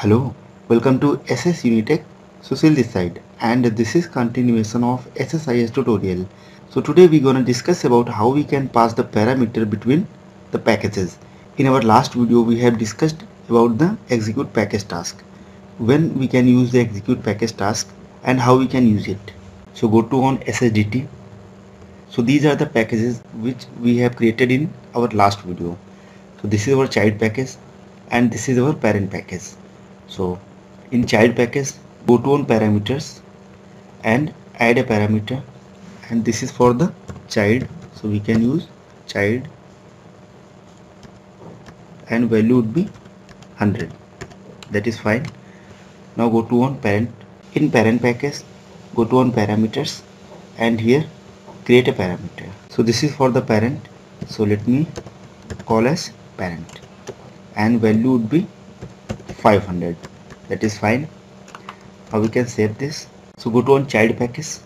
Hello, welcome to SS Unitech Susil this side and this is continuation of SSIS tutorial. So today we're going to discuss about how we can pass the parameter between the packages. In our last video we have discussed about the execute package task. When we can use the execute package task and how we can use it. So go to on SSDT. So these are the packages which we have created in our last video. So this is our child package and this is our parent package so in child package go to on parameters and add a parameter. And this is for the child. So we can use child and value would be 100 that is fine. Now go to on parent. In parent package go to on parameters and here create a parameter. So this is for the parent. So let me call as parent. And value would be 500 that is fine. Now we can save this? So go to on child package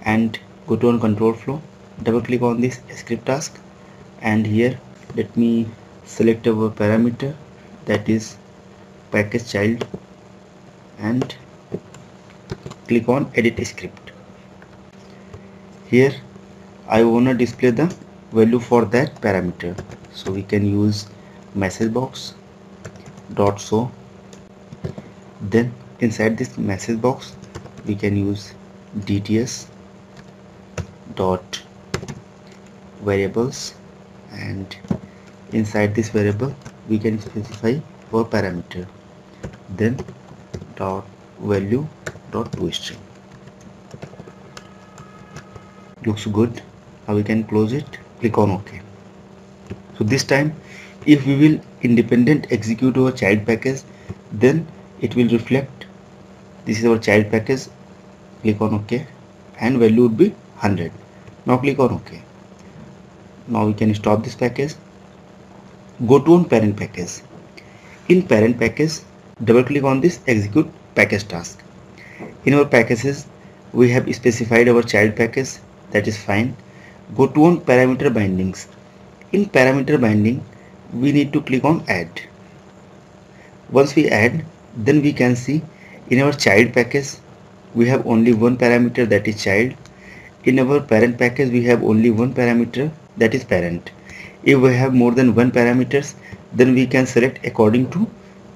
and go to on control flow. Double click on this script task. And here let me select our parameter. That is package child. And click on edit script. Here I wanna display the value for that parameter. So we can use message box dot show then inside this message box we can use dts dot variables. And inside this variable we can specify our parameter. Then dot value dot toString looks good. Now we can close it? Click on ok. So this time if we will independent execute our child package then it will reflect this is our child package click on ok and value would be 100 now click on ok now we can stop this package. Go to on parent package. In parent package double click on this execute package task. In our packages we have specified our child package. That is fine. Go to on parameter bindings. In parameter binding we need to click on add. Once we add then we can see in our child package we have only one parameter that is child. In our parent package we have only one parameter that is parent. If we have more than one parameters then we can select according to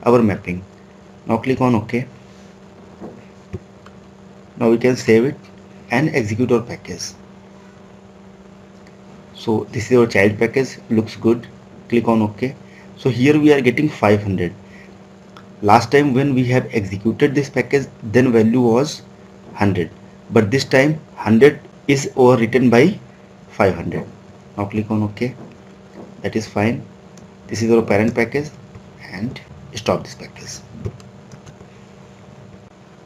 our mapping. Now click on ok. Now we can save it and execute our package. So this is our child package. Looks good click on ok so here we are getting 500 last time when we have executed this package then value was 100 but this time 100 is overwritten by 500 now click on ok that is fine. This is our parent package and stop this package.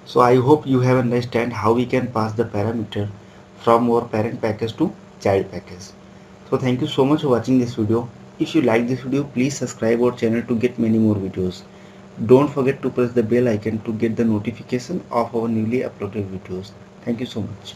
So i hope you have understand how we can pass the parameter from our parent package to child package. So thank you so much for watching this video if you like this video please subscribe our channel to get many more videos don't forget to press the bell icon to get the notification of our newly uploaded videos. Thank you so much.